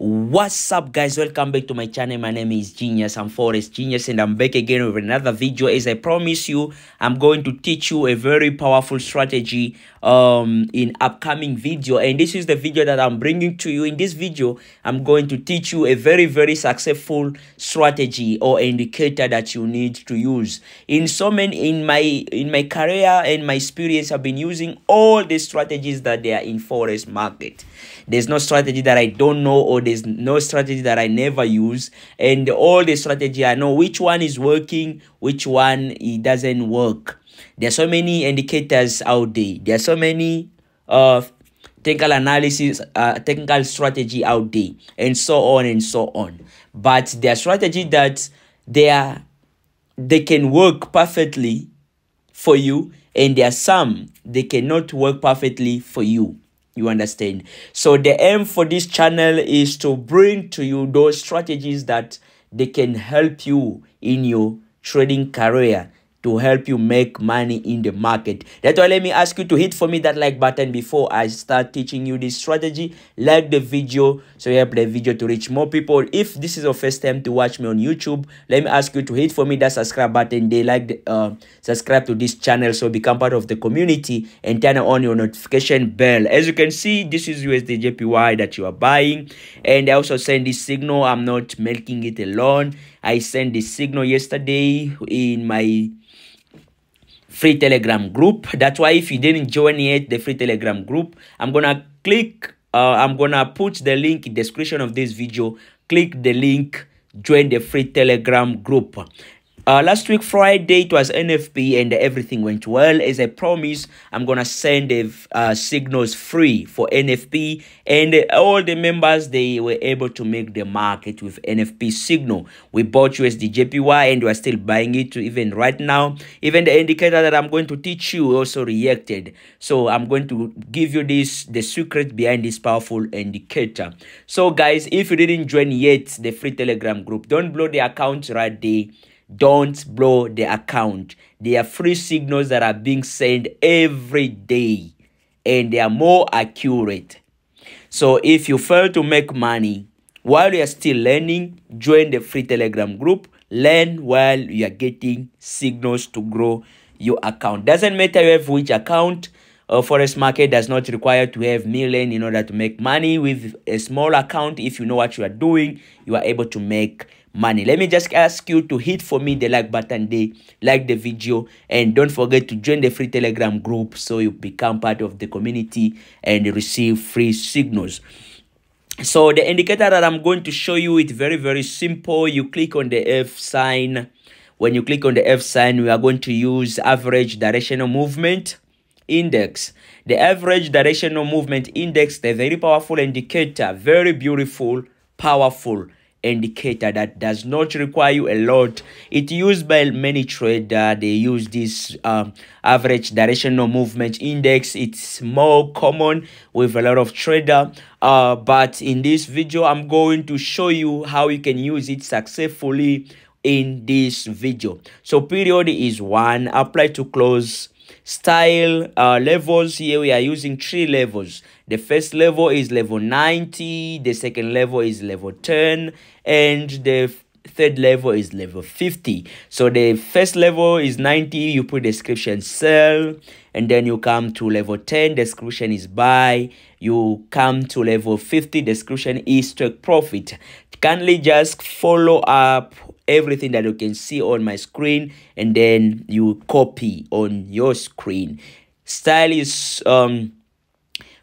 what's up guys? Welcome back to my channel. My name is genius. I'm Forex Genius and i'm back again with another video. As i promise you i'm going to teach you a very powerful strategy um in upcoming video. And this is the video that i'm bringing to you. In this video i'm going to teach you a very very successful strategy or indicator that you need to use. In so many in my in my career and my experience i've been using all the strategies that they are in forex market. There's no strategy that i don't know or there's no strategy that i never use and all the strategy i know which one is working which one it doesn't work. There's so many indicators out there. There's so many uh technical analysis uh technical strategy out there and so on and so on. But their strategy that they are they can work perfectly for you and there are some they cannot work perfectly for you you understand? So the aim for this channel is to bring to you those strategies that they can help you in your trading career to help you make money in the market. That's why let me ask you to hit for me that like button before I start teaching you this strategy. Like the video so you help the video to reach more people. If this is your first time to watch me on YouTube, let me ask you to hit for me that subscribe button. They like the, uh, subscribe to this channel so become part of the community and turn on your notification bell. As you can see, this is USD JPY that you are buying. And I also send this signal. I'm not making it alone. I sent this signal yesterday in my free telegram group. That's why if you didn't join yet the free telegram group i'm gonna click uh, i'm gonna put the link in the description of this video. Click the link join the free telegram group uh, last week Friday it was NFP and everything went well. As I promised, I'm gonna send the uh, signals free for NFP and all the members they were able to make the market with NFP signal. We bought USD JPY and we're still buying it even right now. Even the indicator that I'm going to teach you also reacted. So I'm going to give you this the secret behind this powerful indicator. So guys, if you didn't join yet the free Telegram group, don't blow the account right there don't blow the account. There are free signals that are being sent every day and they are more accurate. So if you fail to make money while you are still learning, join the free Telegram group. Learn while you are getting signals to grow your account. Doesn't matter you have which account. A forex market does not require to have million in order to make money. With a small account, if you know what you are doing, you are able to make money. Let me just ask you to hit for me the like button they like the video and don't forget to join the free telegram group so you become part of the community and receive free signals. So the indicator that i'm going to show you it's very very simple. You click on the f sign. When you click on the f sign we are going to use average directional movement index. The average directional movement index the very powerful indicator very beautiful powerful indicator that does not require you a lot. It's used by many traders they use this um, average directional movement index. It's more common with a lot of trader. Uh, but in this video i'm going to show you how you can use it successfully in this video. So period is one. Apply to close style uh, levels. Here we are using three levels. The first level is level 90 the second level is level 10 and the third level is level 50 so the first level is 90 you put description sell and then you come to level 10 description is buy. You come to level 50 description is take profit. Kindly just follow up everything that you can see on my screen and then you copy on your screen. Style is um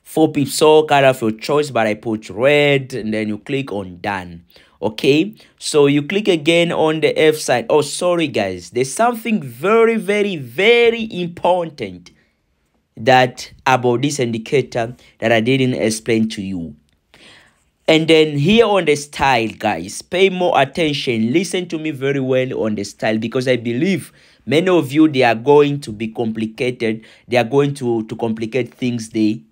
four pixel color of your choice but i put red and then you click on done. Okay? So you click again on the f side. Oh sorry guys. There's something very very very important that about this indicator that i didn't explain to you and then here on the style, guys, pay more attention. Listen to me very well on the style because I believe many of you, they are going to be complicated. They are going to, to complicate things they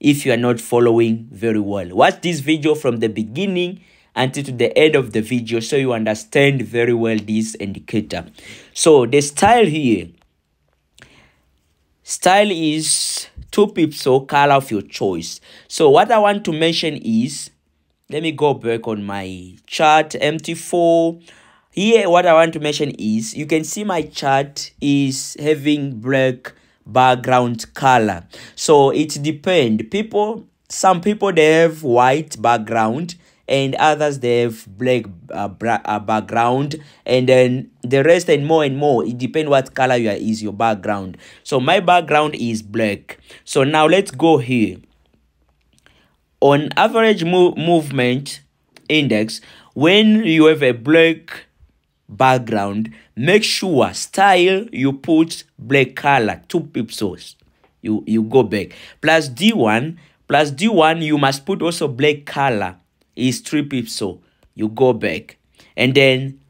if you are not following very well. Watch this video from the beginning until to the end of the video so you understand very well this indicator. So the style here, style is two pixel color of your choice. So what i want to mention is let me go back on my chart mt4 here what i want to mention is you can see my chart is having black background color. So it depends people some people they have white background and others they have black uh, uh, background. And then the rest and more and more it depends what color you are, is your background. So my background is black. So now let's go here. On average mo movement index when you have a black background make sure style you put black color two pixels you you go back. Plus d1 plus d1 you must put also black color is three pixel you go back. And then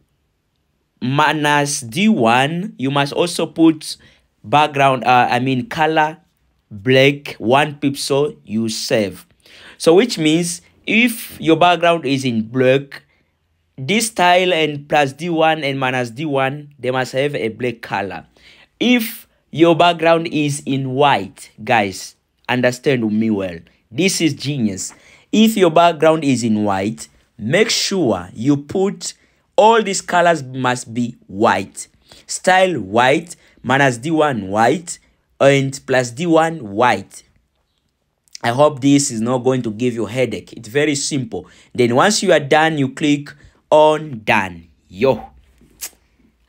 minus d1 you must also put background uh, i mean color black one pixel you save. So which means if your background is in black this style and plus d1 and minus d1 they must have a black color. If your background is in white guys understand me well. This is genius if your background is in white make sure you put all these colors must be white. Style white minus d1 white and plus d1 white. I hope this is not going to give you headache. It's very simple. Then once you are done you click on done. Yo.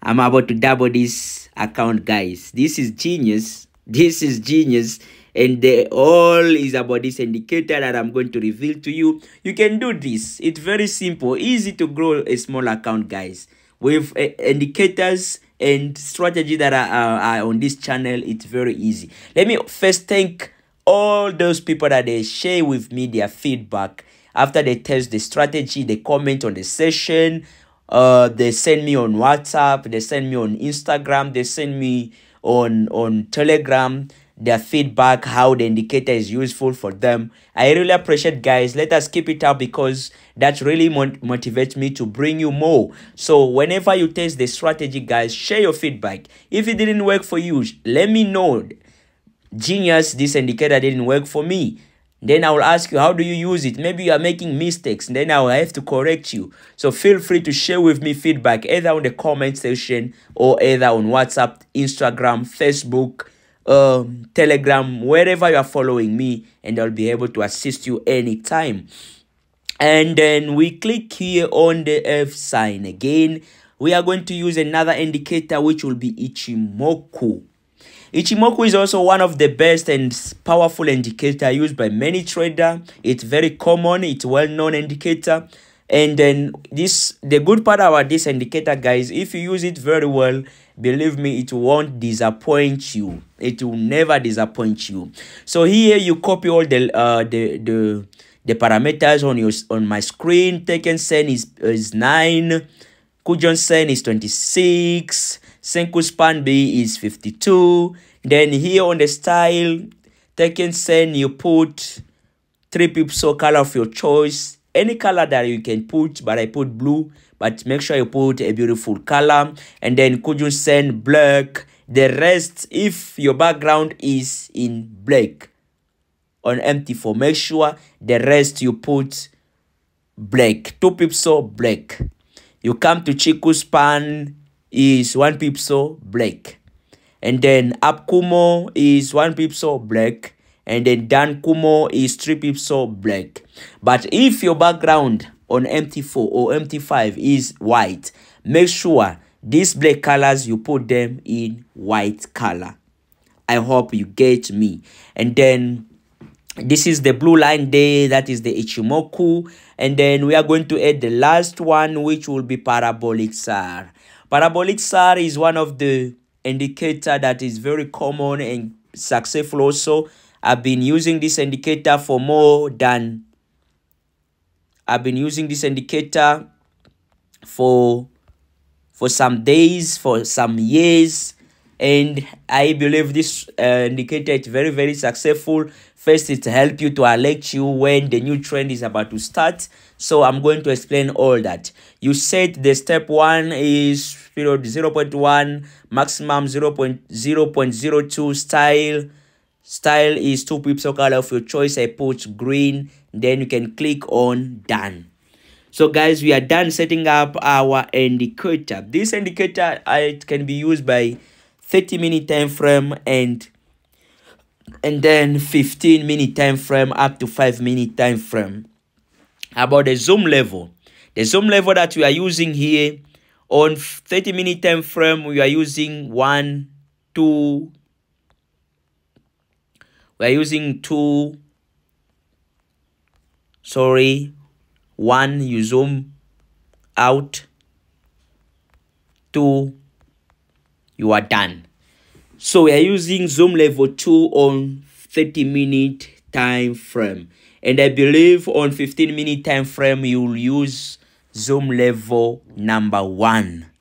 I'm about to double this account guys. This is genius. This is genius and the all is about this indicator that i'm going to reveal to you. You can do this. It's very simple. Easy to grow a small account guys. With uh, indicators and strategy that are, uh, are on this channel it's very easy. Let me first thank all those people that they share with me their feedback. After they test the strategy they comment on the session uh they send me on whatsapp they send me on instagram they send me on on telegram their feedback how the indicator is useful for them. I really appreciate guys. Let us keep it up because that really motivates me to bring you more. So whenever you test the strategy guys share your feedback. If it didn't work for you let me know. Genius this indicator didn't work for me. Then I will ask you, how do you use it? Maybe you are making mistakes. Then I will have to correct you. So feel free to share with me feedback either on the comment section or either on WhatsApp, Instagram, Facebook, um, Telegram, wherever you are following me. And I'll be able to assist you anytime. And then we click here on the F sign again. We are going to use another indicator which will be Ichimoku. Ichimoku is also one of the best and powerful indicator used by many trader. It's very common, it's well-known indicator. And then this the good part about this indicator, guys, if you use it very well, believe me, it won't disappoint you. It will never disappoint you. So here you copy all the uh the the the parameters on your on my screen. Tenkan Sen is is nine. Kijun Sen is 26. Senkou Span B is 52. Then here on the style, Tenkan Sen, you put three pixel color of your choice. Any color that you can put, but I put blue. But make sure you put a beautiful color. And then Kijun Sen black. The rest, if your background is in black on MT4 make sure the rest you put black. Two pixel black. You come to Chikou Span is 1 pixel black. And then Up Kumo is 1 pixel black. And then Down Kumo is 3 pixel black. But if your background on MT4 or MT5 is white, make sure these black colors you put them in white color. I hope you get me. And then this is the blue line day that is the ichimoku and then we are going to add the last one which will be parabolic SAR Parabolic SAR is one of the indicator that is very common and successful also. I've been using this indicator for more than I've been using this indicator for for some days, for some years, and I believe this uh, indicator is very very successful. First, it help you to alert you when the new trend is about to start. So I'm going to explain all that. You said the step one is period 0 0.1, maximum 0 0.02 style. Style is two pixel color of your choice. I put green then you can click on done. So guys we are done setting up our indicator. This indicator uh, it can be used by 30 minute time frame and and then 15 minute time frame up to 5 minute time frame. About the zoom level. The zoom level that we are using here on 30 minute time frame we are using one two we are using two sorry one you zoom out. Two you are done. So we are using zoom level 2 on 30 minute time frame. And i believe on 15 minute time frame you will use zoom level number one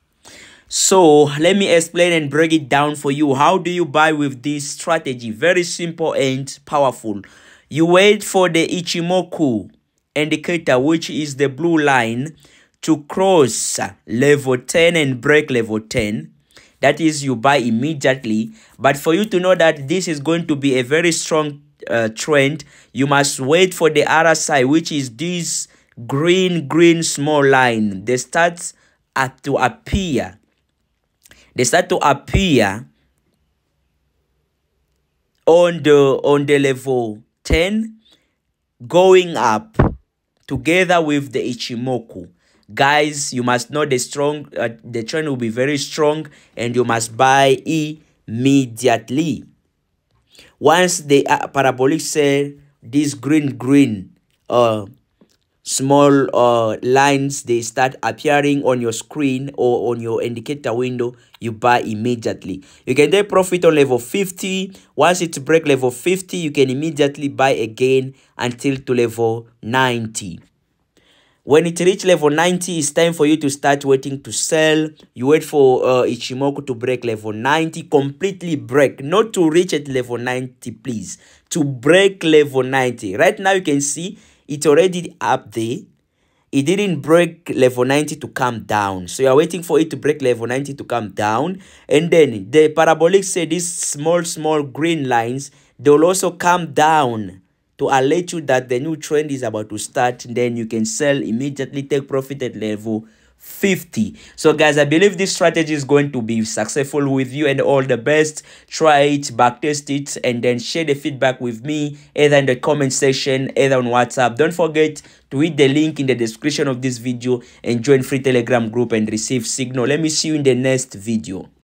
so let me explain and break it down for you. How do you buy with this strategy? Very simple and powerful. You wait for the ichimoku indicator which is the blue line to cross level 10 and break level 10 that is you buy immediately. But for you to know that this is going to be a very strong uh, trend you must wait for the side which is this green green small line. They start to appear they start to appear on the on the level 10 going up together with the ichimoku. Guys you must know the strong uh, the trend will be very strong and you must buy immediately. Once the uh, parabolic cell this green green uh small uh lines they start appearing on your screen or on your indicator window you buy immediately you can take profit on level 50 once it break level 50 you can immediately buy again until to level 90 when it reach level 90, it's time for you to start waiting to sell. You wait for uh, Ichimoku to break level 90, completely break. Not to reach at level 90, please. To break level 90. Right now, you can see it's already up there. It didn't break level 90 to come down. So you're waiting for it to break level 90 to come down. And then the parabolic say these small, small green lines, they will also come down to alert you that the new trend is about to start then you can sell immediately take profit at level 50 so guys i believe this strategy is going to be successful with you and all the best. Try it backtest it and then share the feedback with me either in the comment section either on whatsapp. Don't forget to hit the link in the description of this video and join free telegram group and receive signal. Let me see you in the next video